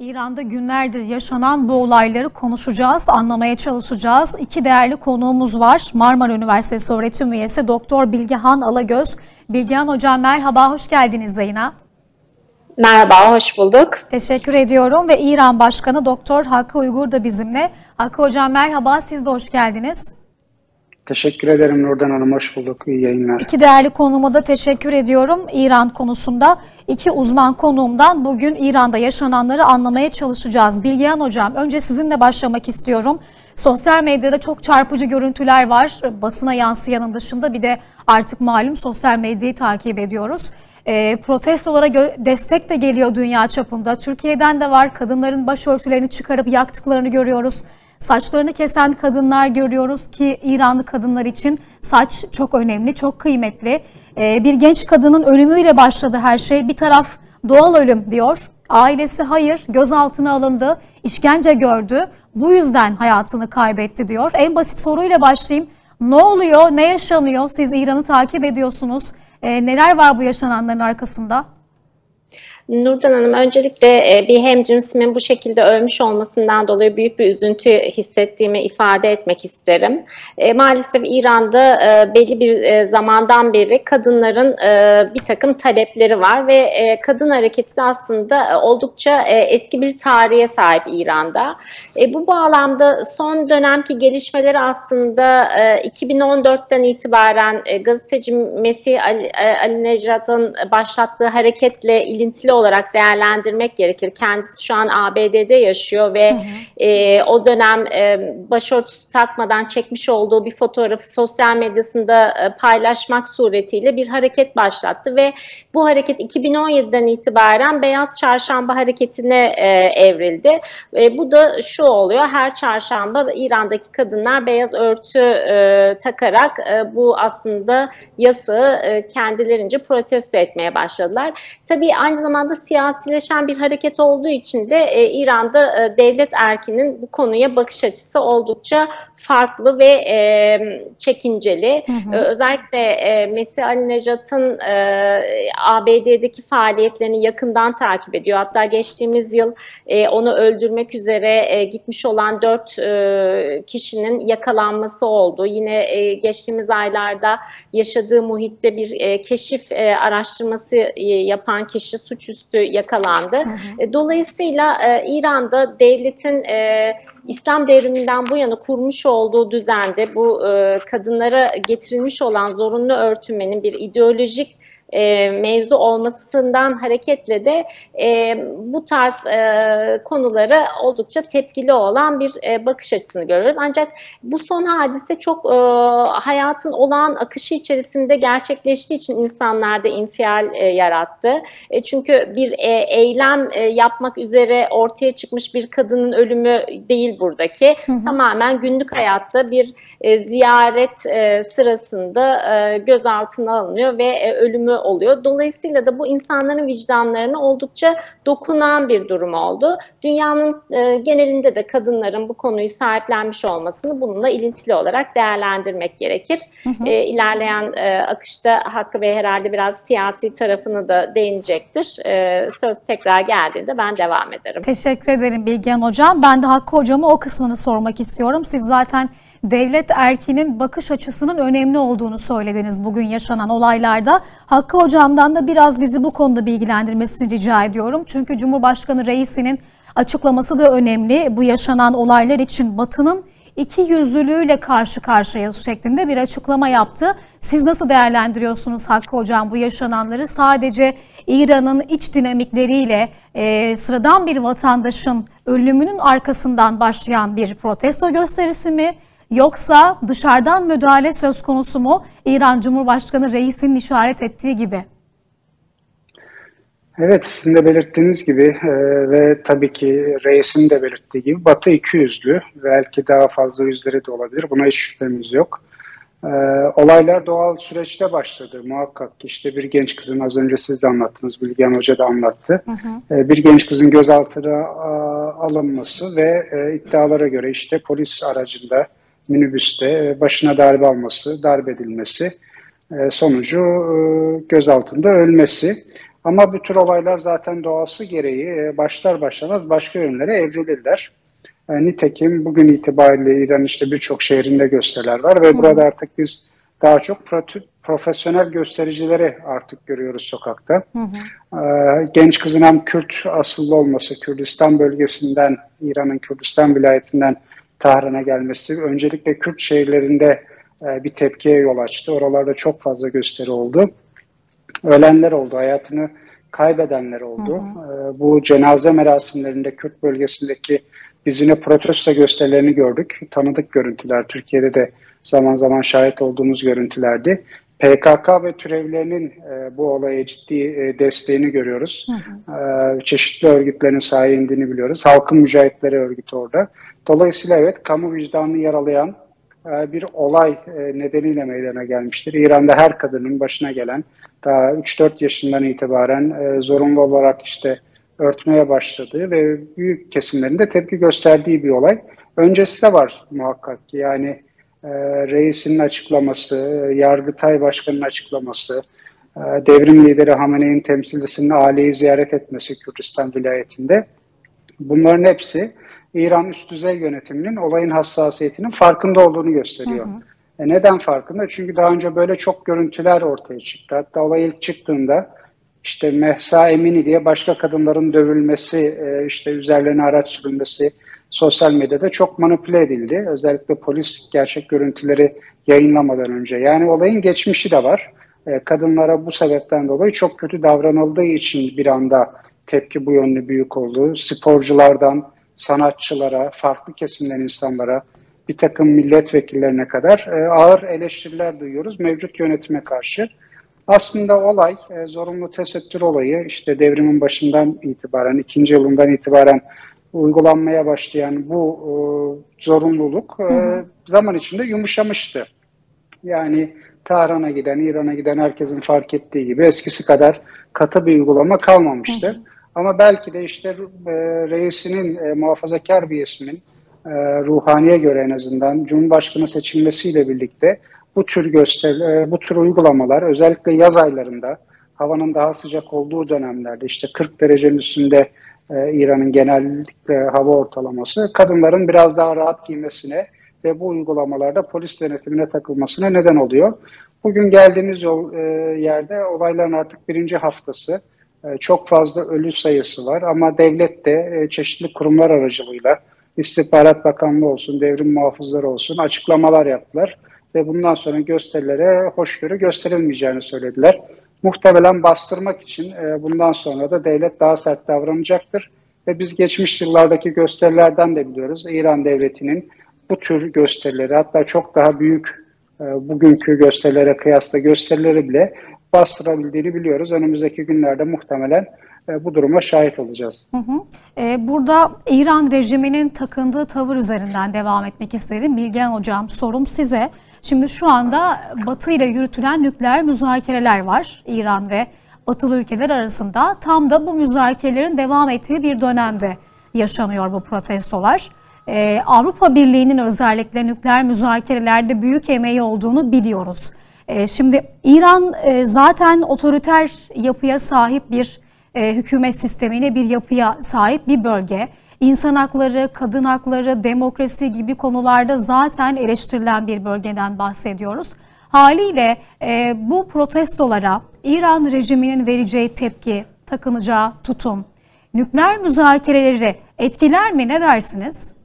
İran'da günlerdir yaşanan bu olayları konuşacağız, anlamaya çalışacağız. İki değerli konuğumuz var. Marmara Üniversitesi öğretim üyesi Doktor Bilgehan Alagöz. Bilgehan Hocam merhaba, hoş geldiniz yayına. Merhaba, hoş bulduk. Teşekkür ediyorum ve İran Başkanı Doktor Hakkı Uygur da bizimle. Hakkı Hocam merhaba, siz de hoş geldiniz. Teşekkür ederim Nurdan Hanım, hoş bulduk. İyi yayınlar. İki değerli konuğuma da teşekkür ediyorum. İran konusunda iki uzman konuğumdan bugün İran'da yaşananları anlamaya çalışacağız. Bilgehan Hocam, önce sizinle başlamak istiyorum. Sosyal medyada çok çarpıcı görüntüler var. Basına yansıyanın dışında bir de artık malum sosyal medyayı takip ediyoruz. E, protestolara destek de geliyor dünya çapında. Türkiye'den de var. Kadınların başörtülerini çıkarıp yaktıklarını görüyoruz. Saçlarını kesen kadınlar görüyoruz ki İranlı kadınlar için saç çok önemli, çok kıymetli. Ee, bir genç kadının ölümüyle başladı her şey. Bir taraf doğal ölüm diyor. Ailesi hayır, gözaltına alındı, işkence gördü. Bu yüzden hayatını kaybetti diyor. En basit soruyla başlayayım. Ne oluyor, ne yaşanıyor? Siz İran'ı takip ediyorsunuz. Ee, neler var bu yaşananların arkasında? Nurdan Hanım öncelikle e, bir hemcinsimin bu şekilde ölmüş olmasından dolayı büyük bir üzüntü hissettiğimi ifade etmek isterim. E, maalesef İran'da e, belli bir zamandan beri kadınların bir takım talepleri var ve kadın hareketi de aslında oldukça eski bir tarihe sahip İran'da. Bu bağlamda son dönemki gelişmeleri aslında 2014'ten itibaren gazeteci Mesih Ali, Ali Necat'ın başlattığı hareketle ilintili olarak değerlendirmek gerekir. Kendisi şu an ABD'de yaşıyor ve hı hı. E, o dönem e, başörtüsü takmadan çekmiş olduğu bir fotoğrafı sosyal medyasında e, paylaşmak suretiyle bir hareket başlattı ve bu hareket 2017'den itibaren Beyaz Çarşamba hareketine e, evrildi. E, bu da şu oluyor, her çarşamba İran'daki kadınlar beyaz örtü e, takarak e, bu aslında yasağı e, kendilerince protesto etmeye başladılar. Tabii aynı zamanda zamanda siyasileşen bir hareket olduğu için de e, İran'da e, devlet erkinin bu konuya bakış açısı oldukça farklı ve e, çekinceli. Hı hı. E, özellikle e, Mesih Ali Nejat'ın e, ABD'deki faaliyetlerini yakından takip ediyor. Hatta geçtiğimiz yıl e, onu öldürmek üzere e, gitmiş olan dört e, kişinin yakalanması oldu. Yine e, geçtiğimiz aylarda yaşadığı muhitte bir e, keşif e, araştırması e, yapan kişi suçüstü suçüstü yakalandı. Hı hı. E, dolayısıyla e, İran'da devletin e, İslam devriminden bu yana kurmuş olduğu düzende bu e, kadınlara getirilmiş olan zorunlu örtünmenin bir ideolojik e, mevzu olmasından hareketle de e, bu tarz e, konulara oldukça tepkili olan bir e, bakış açısını görüyoruz. Ancak bu son hadise çok e, hayatın olağan akışı içerisinde gerçekleştiği için insanlarda infial e, yarattı. E, çünkü bir e, eylem e, yapmak üzere ortaya çıkmış bir kadının ölümü değil buradaki. Hı hı. Tamamen günlük hayatta bir e, ziyaret e, sırasında e, gözaltına alınıyor ve e, ölümü oluyor. Dolayısıyla da bu insanların vicdanlarına oldukça dokunan bir durum oldu. Dünyanın e, genelinde de kadınların bu konuyu sahiplenmiş olmasını bununla ilintili olarak değerlendirmek gerekir. Hı hı. E, ilerleyen e, akışta Hakkı Bey herhalde biraz siyasi tarafını da değinecektir. E, söz tekrar geldiğinde ben devam ederim. Teşekkür ederim Bilgen Hocam. Ben de Hakkı Hocam'a o kısmını sormak istiyorum. Siz zaten devlet erkinin bakış açısının önemli olduğunu söylediniz bugün yaşanan olaylarda. Hakkı Hocam'dan da biraz bizi bu konuda bilgilendirmesini rica ediyorum. Çünkü Cumhurbaşkanı reisinin açıklaması da önemli. Bu yaşanan olaylar için Batı'nın iki yüzlülüğüyle karşı karşıyayız şeklinde bir açıklama yaptı. Siz nasıl değerlendiriyorsunuz Hakkı Hocam bu yaşananları? Sadece İran'ın iç dinamikleriyle e, sıradan bir vatandaşın ölümünün arkasından başlayan bir protesto gösterisi mi? Yoksa dışarıdan müdahale söz konusu mu? İran Cumhurbaşkanı reisinin işaret ettiği gibi. Evet sizin de belirttiğiniz gibi e, ve tabii ki reisin de belirttiği gibi Batı iki yüzlü. Belki daha fazla yüzleri de olabilir. Buna hiç şüphemiz yok. E, olaylar doğal süreçte başladı muhakkak ki işte bir genç kızın az önce siz de anlattınız, Bilgehan Hoca da anlattı. Hı hı. E, bir genç kızın gözaltına a, alınması ve e, iddialara göre işte polis aracında minibüste başına darbe alması, darbe edilmesi e, sonucu e, gözaltında ölmesi. Ama bu tür olaylar zaten doğası gereği e, başlar başlamaz başka yönlere evrilirler. Nitekim bugün itibariyle İran işte birçok şehrinde gösteriler var ve burada artık biz daha çok profesyonel göstericileri artık görüyoruz sokakta. Hı hı. Genç kızın hem Kürt asıllı olması, Kürdistan bölgesinden, İran'ın Kürdistan vilayetinden Tahran'a gelmesi, öncelikle Kürt şehirlerinde e, bir tepkiye yol açtı. Oralarda çok fazla gösteri oldu. Ölenler oldu, hayatını kaybedenler oldu. Hı hı. Ee, bu cenaze merasimlerinde Kürt bölgesindeki biz yine protesto gösterilerini gördük. Tanıdık görüntüler. Türkiye'de de zaman zaman şahit olduğumuz görüntülerdi. PKK ve türevlerinin e, bu olaya ciddi e, desteğini görüyoruz. Hı hı. E, çeşitli örgütlerin sahaya indiğini biliyoruz. Halkın Mücahitleri örgütü orada. Dolayısıyla evet kamu vicdanını yaralayan e, bir olay e, nedeniyle meydana gelmiştir. İran'da her kadının başına gelen daha 3-4 yaşından itibaren e, zorunlu olarak işte örtmeye başladığı ve büyük kesimlerinde tepki gösterdiği bir olay. Öncesi de var muhakkak ki yani e, reisinin açıklaması, Yargıtay Başkanı'nın açıklaması, e, devrim lideri Hamene'nin temsilcisinin aileyi ziyaret etmesi Kürdistan vilayetinde. Bunların hepsi İran üst düzey yönetiminin olayın hassasiyetinin farkında olduğunu gösteriyor. Hı hı. E neden farkında? Çünkü daha önce böyle çok görüntüler ortaya çıktı. Hatta olay ilk çıktığında işte Mehsa Emini diye başka kadınların dövülmesi, e, işte üzerlerine araç sürülmesi sosyal medyada çok manipüle edildi. Özellikle polis gerçek görüntüleri yayınlamadan önce. Yani olayın geçmişi de var. E, kadınlara bu sebepten dolayı çok kötü davranıldığı için bir anda tepki bu yönlü büyük oldu. Sporculardan, sanatçılara, farklı kesimden insanlara, bir takım milletvekillerine kadar e, ağır eleştiriler duyuyoruz mevcut yönetime karşı. Aslında olay, e, zorunlu tesettür olayı işte devrimin başından itibaren, ikinci yılından itibaren uygulanmaya başlayan bu e, zorunluluk e, zaman içinde yumuşamıştı. Yani Tahran'a giden, İran'a giden herkesin fark ettiği gibi eskisi kadar katı bir uygulama kalmamıştı. Hı hı. Ama belki de işte e, reisinin, e, muhafazakar bir ismin, e, ruhaniye göre en azından Cumhurbaşkanı seçilmesiyle birlikte bu tür göster, e, bu tür uygulamalar özellikle yaz aylarında havanın daha sıcak olduğu dönemlerde işte 40 derecenin üstünde e, İran'ın genellikle hava ortalaması kadınların biraz daha rahat giymesine ve bu uygulamalarda polis denetimine takılmasına neden oluyor. Bugün geldiğimiz yol, e, yerde olayların artık birinci haftası. E, çok fazla ölü sayısı var ama devlet de e, çeşitli kurumlar aracılığıyla İstihbarat Bakanlığı olsun, devrim muhafızları olsun açıklamalar yaptılar ve bundan sonra gösterilere hoşgörü gösterilmeyeceğini söylediler. Muhtemelen bastırmak için e, bundan sonra da devlet daha sert davranacaktır. Ve biz geçmiş yıllardaki gösterilerden de biliyoruz. İran devletinin bu tür gösterileri hatta çok daha büyük bugünkü gösterilere kıyasla gösterileri bile bastırabildiğini biliyoruz. Önümüzdeki günlerde muhtemelen e, bu duruma şahit olacağız. Hı hı. E, burada İran rejiminin takındığı tavır üzerinden devam etmek isterim. Bilgen Hocam sorum size. Şimdi şu anda Batı ile yürütülen nükleer müzakereler var İran ve Batılı ülkeler arasında. Tam da bu müzakerelerin devam ettiği bir dönemde yaşanıyor bu protestolar. Ee, Avrupa Birliği'nin özellikle nükleer müzakerelerde büyük emeği olduğunu biliyoruz. Ee, şimdi İran e, zaten otoriter yapıya sahip bir e, hükümet sistemine bir yapıya sahip bir bölge. İnsan hakları, kadın hakları, demokrasi gibi konularda zaten eleştirilen bir bölgeden bahsediyoruz. Haliyle e, bu protestolara İran rejiminin vereceği tepki, takınacağı tutum, nükleer müzakereleri etkiler mi ne dersiniz?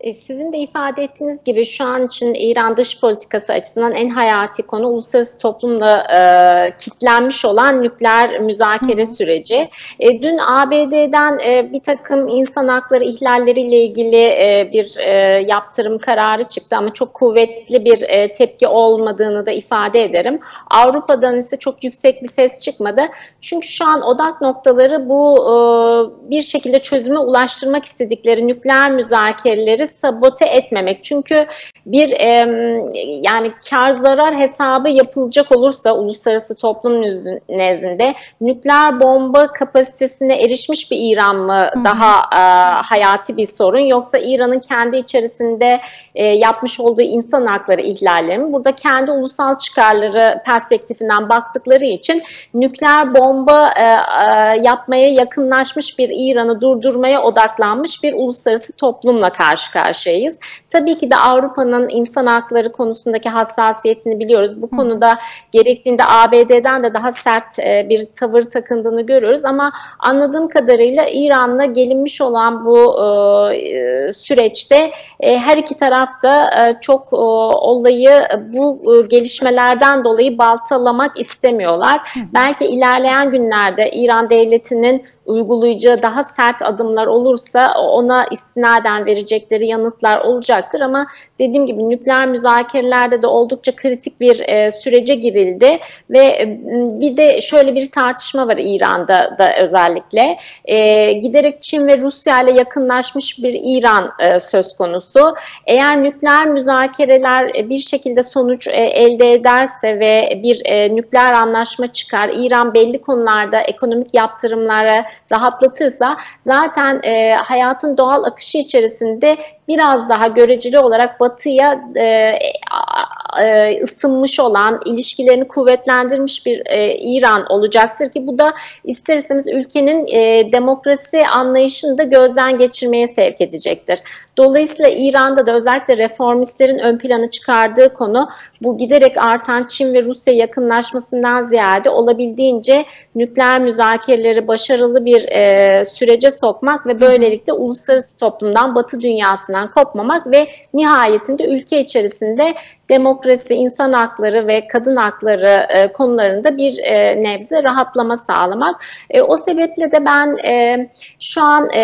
E, sizin de ifade ettiğiniz gibi şu an için İran dış politikası açısından en hayati konu uluslararası toplumda e, kitlenmiş olan nükleer müzakere süreci. E, dün ABD'den e, bir takım insan hakları ihlalleriyle ilgili e, bir e, yaptırım kararı çıktı ama çok kuvvetli bir e, tepki olmadığını da ifade ederim. Avrupa'dan ise çok yüksek bir ses çıkmadı. Çünkü şu an odak noktaları bu e, bir şekilde çözüme ulaştırmak istedikleri nükleer müzakereleri sabote etmemek. Çünkü bir e, yani kar zarar hesabı yapılacak olursa uluslararası toplum nezdinde nükleer bomba kapasitesine erişmiş bir İran mı Hı. daha e, hayati bir sorun yoksa İran'ın kendi içerisinde e, yapmış olduğu insan hakları ihlalleri mi? Burada kendi ulusal çıkarları perspektifinden baktıkları için nükleer bomba e, e, yapmaya yakınlaşmış bir İran'ı durdurmaya odaklanmış bir uluslararası toplumla karşı karşıyayız. Tabii ki de Avrupa'nın insan hakları konusundaki hassasiyetini biliyoruz. Bu konuda gerektiğinde ABD'den de daha sert e, bir tavır takındığını görüyoruz ama anladığım kadarıyla İran'la gelinmiş olan bu e, süreçte e, her iki tarafta çok olayı bu gelişmelerden dolayı baltalamak istemiyorlar. Hı. Belki ilerleyen günlerde İran devletinin uygulayacağı daha sert adımlar olursa ona istinaden verecekleri yanıtlar olacaktır ama dediğim gibi nükleer müzakerelerde de oldukça kritik bir e, sürece girildi ve e, bir de şöyle bir tartışma var İran'da da özellikle e, giderek Çin ve Rusya ile yakınlaşmış bir İran e, söz konusu. Eğer nükleer müzakereler e, bir şekilde sonuç e, elde ederse ve bir e, nükleer anlaşma çıkar, İran belli konularda ekonomik yaptırımlara rahatlatırsa zaten e, hayatın doğal akışı içerisinde biraz daha göreceli olarak batıya e, e, ısınmış olan, ilişkilerini kuvvetlendirmiş bir e, İran olacaktır ki bu da ister istemez ülkenin e, demokrasi anlayışını da gözden geçirmeye sevk edecektir. Dolayısıyla İran'da da özellikle reformistlerin ön plana çıkardığı konu bu giderek artan Çin ve Rusya yakınlaşmasından ziyade olabildiğince nükleer müzakereleri başarılı bir e, sürece sokmak ve böylelikle uluslararası toplumdan, batı dünyasından kopmamak ve nihayetinde ülke içerisinde demokrasi, insan hakları ve kadın hakları e, konularında bir e, nebze rahatlama sağlamak. E, o sebeple de ben e, şu an e,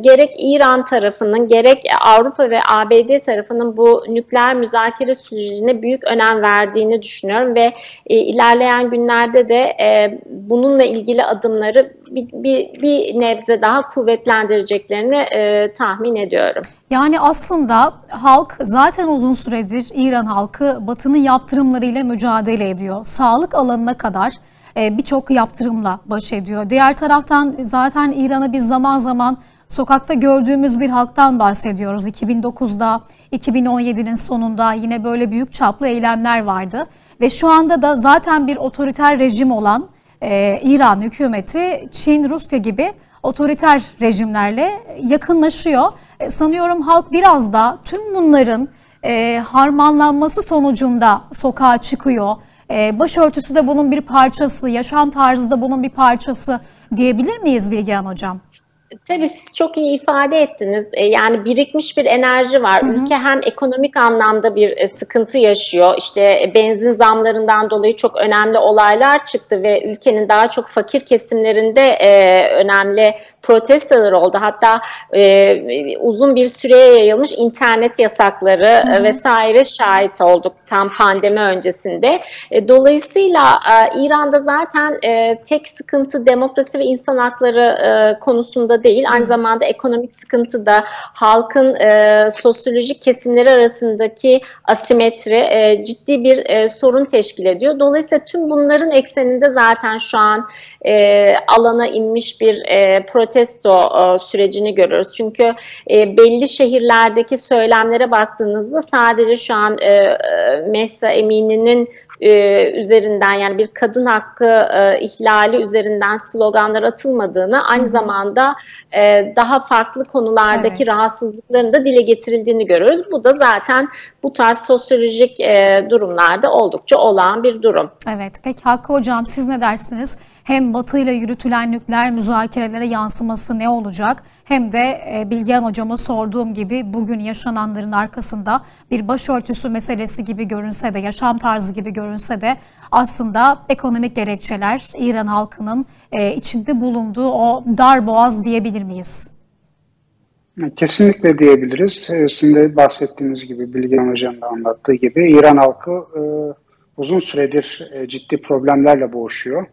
gerek İran tarafının gerek Avrupa ve ABD tarafının bu nükleer müzakere sürecine büyük önem verdiğini düşünüyorum ve e, ilerleyen günlerde de e, bununla ilgili adımları bir, bir, bir nebze daha kuvvetlendireceklerini e, tahmin ediyorum. Yani aslında halk zaten uzun süredir İran halkı Batı'nın yaptırımlarıyla mücadele ediyor. Sağlık alanına kadar e, birçok yaptırımla baş ediyor. Diğer taraftan zaten İran'ı biz zaman zaman sokakta gördüğümüz bir halktan bahsediyoruz. 2009'da, 2017'nin sonunda yine böyle büyük çaplı eylemler vardı. Ve şu anda da zaten bir otoriter rejim olan e, İran hükümeti Çin, Rusya gibi otoriter rejimlerle yakınlaşıyor. E, sanıyorum halk biraz da tüm bunların e, harmanlanması sonucunda sokağa çıkıyor. E, başörtüsü de bunun bir parçası, yaşam tarzı da bunun bir parçası diyebilir miyiz Bilgehan Hocam? Tabii siz çok iyi ifade ettiniz. E, yani birikmiş bir enerji var. Hı hı. Ülke hem ekonomik anlamda bir e, sıkıntı yaşıyor. İşte e, benzin zamlarından dolayı çok önemli olaylar çıktı ve ülkenin daha çok fakir kesimlerinde önemli protestolar oldu. Hatta uzun bir süreye yayılmış internet yasakları hı hı. vesaire şahit olduk tam pandemi öncesinde. dolayısıyla İran'da zaten tek sıkıntı demokrasi ve insan hakları konusunda değil. Aynı zamanda ekonomik sıkıntı da halkın e, sosyolojik kesimleri arasındaki asimetri e, ciddi bir e, sorun teşkil ediyor. Dolayısıyla tüm bunların ekseninde zaten şu an e, alana inmiş bir e, protesto e, sürecini görüyoruz. Çünkü e, belli şehirlerdeki söylemlere baktığınızda sadece şu an e, e Mehsa Emini'nin e, üzerinden yani bir kadın hakkı e, ihlali üzerinden sloganlar atılmadığını aynı zamanda e, daha farklı konulardaki evet. rahatsızlıkların da dile getirildiğini görüyoruz. Bu da zaten bu tarz sosyolojik e, durumlarda oldukça olağan bir durum. Evet. Peki Hakkı Hocam siz ne dersiniz? Hem Batı ile yürütülen nükleer müzakerelere yansıması ne olacak? Hem de e, Bilgehan Hocama sorduğum gibi bugün yaşananların arkasında bir başörtüsü meselesi gibi görünse de, yaşam tarzı gibi görünse de aslında ekonomik gerekçeler İran halkının e, içinde bulunduğu o dar boğaz diyebilir miyiz? Kesinlikle diyebiliriz. E, sizin de bahsettiğiniz gibi Bilgehan Hocam da anlattığı gibi İran halkı e, uzun süredir ciddi problemlerle boğuşuyor.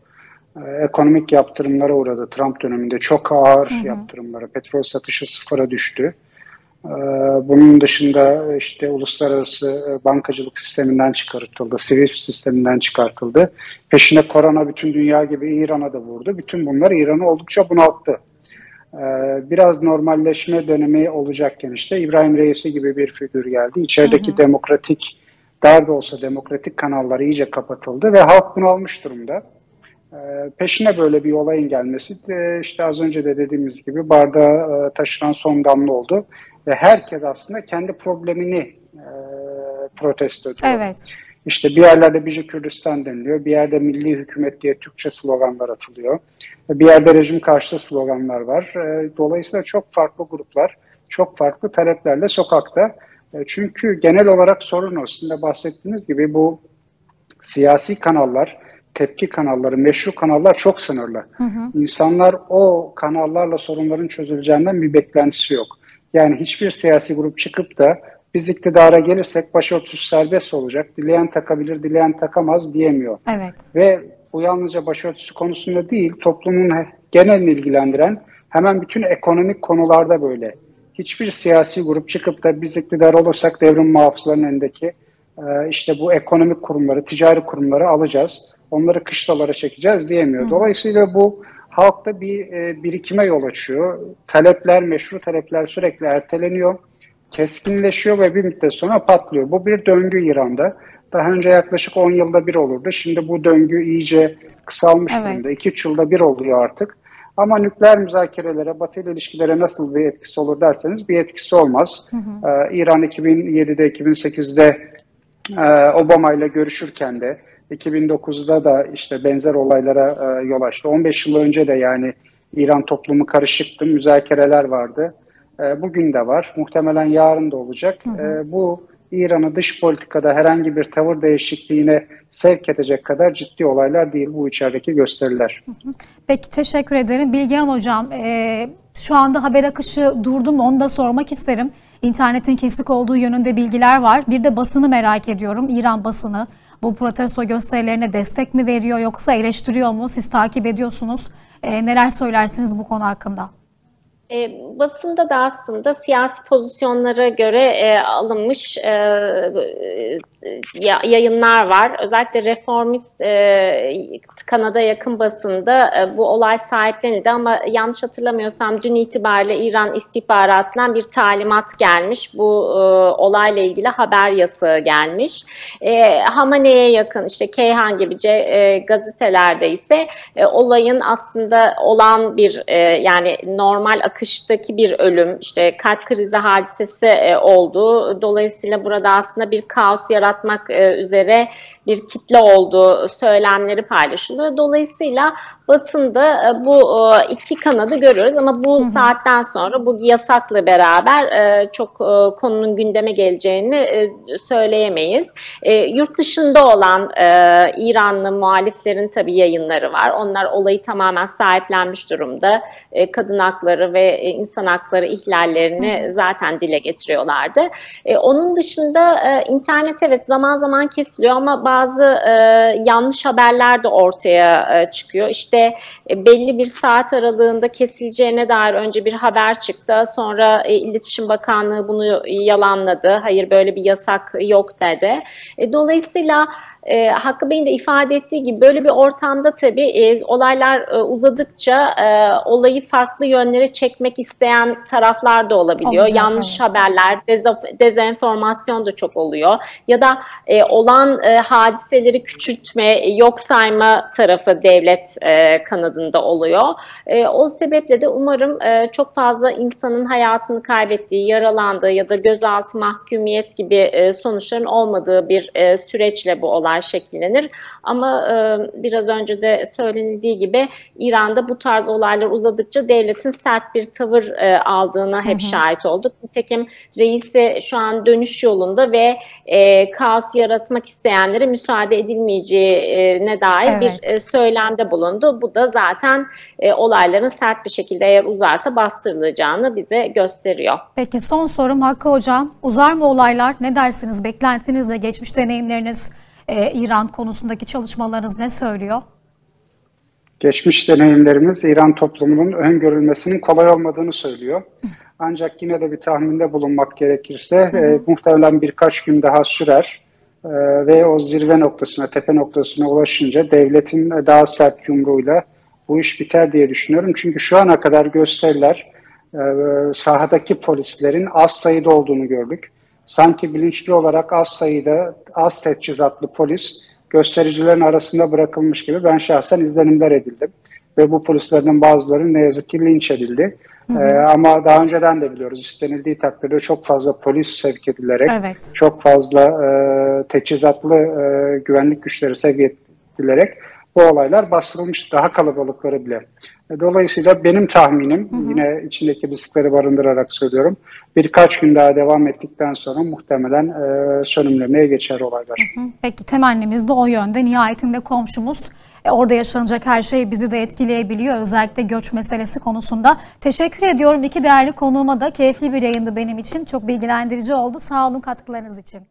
E, ekonomik yaptırımlara uğradı Trump döneminde çok ağır hı hı. yaptırımlara, petrol satışı sıfıra düştü. Bunun dışında işte uluslararası bankacılık sisteminden çıkartıldı, sivil sisteminden çıkartıldı. Peşine korona bütün dünya gibi İran'a da vurdu. Bütün bunlar İran'ı oldukça bunalttı. Biraz normalleşme dönemi olacakken işte İbrahim Reisi gibi bir figür geldi. İçerideki hı hı. demokratik, dar da olsa demokratik kanallar iyice kapatıldı ve halk bunalmış durumda. Peşine böyle bir olayın gelmesi de işte az önce de dediğimiz gibi bardağa taşıran son damla oldu ve herkes aslında kendi problemini e, protesto ediyor. Evet. İşte bir yerlerde Bici Kürdistan deniliyor, bir yerde milli hükümet diye Türkçe sloganlar atılıyor. Bir yerde rejim karşıtı sloganlar var. E, dolayısıyla çok farklı gruplar, çok farklı taleplerle sokakta. E, çünkü genel olarak sorun o. Sizin de bahsettiğiniz gibi bu siyasi kanallar, tepki kanalları, meşru kanallar çok sınırlı. Hı hı. İnsanlar o kanallarla sorunların çözüleceğinden bir beklentisi yok. Yani hiçbir siyasi grup çıkıp da biz iktidara gelirsek başörtüsü serbest olacak, dileyen takabilir, dileyen takamaz diyemiyor. Evet. Ve bu yalnızca başörtüsü konusunda değil, toplumun genelini ilgilendiren hemen bütün ekonomik konularda böyle. Hiçbir siyasi grup çıkıp da biz iktidar olursak devrim muhafızlarının elindeki işte bu ekonomik kurumları, ticari kurumları alacağız. Onları kışlalara çekeceğiz diyemiyor. Dolayısıyla bu halkta bir e, birikime yol açıyor. Talepler, meşru talepler sürekli erteleniyor, keskinleşiyor ve bir müddet sonra patlıyor. Bu bir döngü İran'da. Daha önce yaklaşık 10 yılda bir olurdu. Şimdi bu döngü iyice kısalmış evet. durumda. 2-3 yılda bir oluyor artık. Ama nükleer müzakerelere, Batı ile ilişkilere nasıl bir etkisi olur derseniz bir etkisi olmaz. Hı hı. Ee, İran 2007'de, 2008'de e, Obama ile görüşürken de 2009'da da işte benzer olaylara e, yol açtı. 15 yıl önce de yani İran toplumu karışıktı, müzakereler vardı. E, bugün de var, muhtemelen yarın da olacak. Hı hı. E, bu İran'ı dış politikada herhangi bir tavır değişikliğine sevk edecek kadar ciddi olaylar değil bu içerideki gösteriler. Peki teşekkür ederim. Bilgehan Hocam e, şu anda haber akışı durdu mu onu da sormak isterim. İnternetin kesik olduğu yönünde bilgiler var. Bir de basını merak ediyorum. İran basını bu protesto gösterilerine destek mi veriyor yoksa eleştiriyor mu? Siz takip ediyorsunuz. E, neler söylersiniz bu konu hakkında? E, basında da aslında siyasi pozisyonlara göre e, alınmış e, yayınlar var. Özellikle reformist e, Kanada yakın basında e, bu olay sahiplenildi ama yanlış hatırlamıyorsam dün itibariyle İran istihbaratından bir talimat gelmiş. Bu e, olayla ilgili haber yasağı gelmiş. Hamane'ye yakın işte Keyhan gibi gazetelerde ise olayın aslında olan bir yani normal akıştaki bir ölüm, işte kalp krizi hadisesi e, oldu. Dolayısıyla burada aslında bir kaos yaratmak e, üzere bir kitle olduğu söylemleri paylaşılıyor. Dolayısıyla basında e, bu iki kanadı görüyoruz ama bu hı hı. saatten sonra bu yasakla beraber e, çok konunun gündeme geleceğini söyleyemeyiz. Yurt dışında olan İranlı muhaliflerin tabii yayınları var. Onlar olayı tamamen sahiplenmiş durumda. Kadın hakları ve insan hakları ihlallerini hı. zaten dile getiriyorlardı. Onun dışında internet evet zaman zaman kesiliyor ama bazı yanlış haberler de ortaya çıkıyor. İşte işte e, belli bir saat aralığında kesileceğine dair önce bir haber çıktı. Sonra e, İletişim Bakanlığı bunu yalanladı. Hayır böyle bir yasak yok dedi. E, dolayısıyla e, Hakkı Bey'in de ifade ettiği gibi böyle bir ortamda tabii e, olaylar e, uzadıkça e, olayı farklı yönlere çekmek isteyen taraflar da olabiliyor. Olacak, Yanlış evet. haberler, dezenformasyon da çok oluyor. Ya da e, olan e, hadiseleri küçültme, e, yok sayma tarafı devlet e, kanadında oluyor. E, o sebeple de umarım e, çok fazla insanın hayatını kaybettiği, yaralandığı ya da gözaltı mahkumiyet gibi e, sonuçların olmadığı bir e, süreçle bu olay şekillenir. Ama e, biraz önce de söylenildiği gibi İran'da bu tarz olaylar uzadıkça devletin sert bir tavır e, aldığına hep hı hı. şahit olduk. Nitekim reisi şu an dönüş yolunda ve e, kaos yaratmak isteyenlere müsaade edilmeyeceğine dair evet. bir e, söylemde bulundu. Bu da zaten e, olayların sert bir şekilde eğer uzarsa bastırılacağını bize gösteriyor. Peki son sorum Hakkı Hocam. Uzar mı olaylar? Ne dersiniz? Beklentinizle geçmiş deneyimleriniz e, İran konusundaki çalışmalarınız ne söylüyor? Geçmiş deneyimlerimiz İran toplumunun öngörülmesinin kolay olmadığını söylüyor. Ancak yine de bir tahminde bulunmak gerekirse e, muhtemelen birkaç gün daha sürer. E, ve o zirve noktasına, tepe noktasına ulaşınca devletin daha sert yumruğuyla bu iş biter diye düşünüyorum. Çünkü şu ana kadar gösteriler e, sahadaki polislerin az sayıda olduğunu gördük. Sanki bilinçli olarak az sayıda, az teçhizatlı polis göstericilerin arasında bırakılmış gibi ben şahsen izlenimler edildim. Ve bu polislerden bazıları ne yazık ki linç edildi. Ee, ama daha önceden de biliyoruz istenildiği takdirde çok fazla polis sevk edilerek, Evet. çok fazla e, teçhizatlı e, güvenlik güçleri sevk edilerek bu olaylar bastırılmış daha kalabalıkları bile. E, Dolayısıyla benim tahminim yine içindeki riskleri barındırarak söylüyorum. Birkaç gün daha devam ettikten sonra muhtemelen e, sönümlemeye geçer olaylar. Hı, Peki temennimiz de o yönde. Nihayetinde komşumuz e, orada yaşanacak her şey bizi de etkileyebiliyor. Özellikle göç meselesi konusunda. Teşekkür ediyorum iki değerli konuğuma da. Keyifli bir yayındı benim için. Çok bilgilendirici oldu. Sağ olun katkılarınız için.